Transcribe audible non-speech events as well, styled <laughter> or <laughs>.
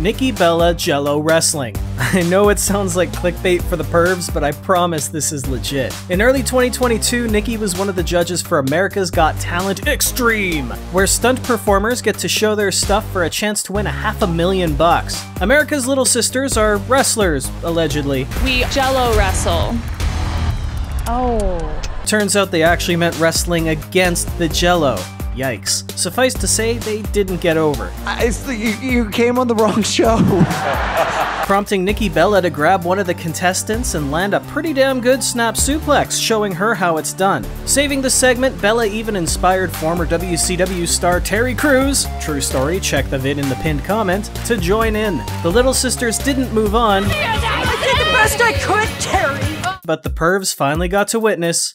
Nikki Bella Jello Wrestling. <laughs> I know it sounds like clickbait for the pervs, but I promise this is legit. In early 2022, Nikki was one of the judges for America's Got Talent Extreme, where stunt performers get to show their stuff for a chance to win a half a million bucks. America's Little Sisters are wrestlers, allegedly. We jello wrestle. Oh. Turns out they actually meant wrestling against the Jello. Yikes. Suffice to say, they didn't get over, I, the- you, you came on the wrong show. <laughs> prompting Nikki Bella to grab one of the contestants and land a pretty damn good snap suplex, showing her how it's done. Saving the segment, Bella even inspired former WCW star Terry Crews, true story, check the vid in the pinned comment, to join in. The Little Sisters didn't move on, I did the best I could, Terry! but the pervs finally got to witness